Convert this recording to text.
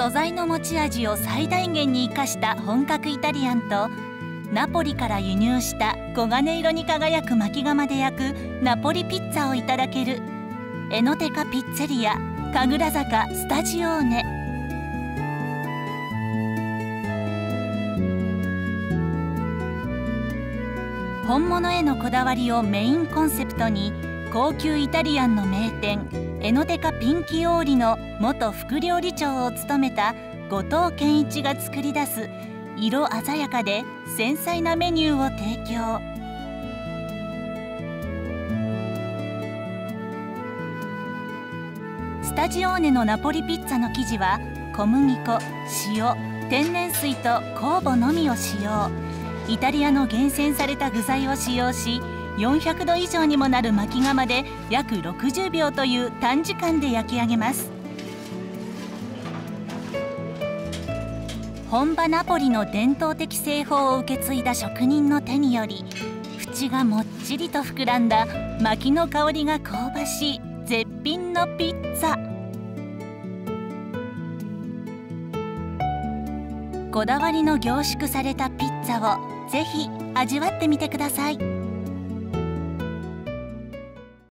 素材の持ち味を最大限に生かした本格イタリアンとナポリから輸入した黄金色に輝く巻き窯で焼くナポリピッツァをいただけるエノテカピッツェリア神楽坂スタジオーネ。本物へのこだわりをメインコンセプトに高級イタリアンの名店エノテカピンキオーリの元副料理長を務めた後藤健一が作り出す色鮮やかで繊細なメニューを提供。スタジオーネのナポリピッツァの生地は小麦粉塩天然水と酵母のみを使用。イタリアの厳選された具材を使用し400度以上にもなる巻き窯で約60秒という短時間で焼き上げます本場ナポリの伝統的製法を受け継いだ職人の手により縁がもっちりと膨らんだ薪の香りが香ばしい絶品のピッツァこだわりの凝縮されたピッツァをぜひ味わってみてください。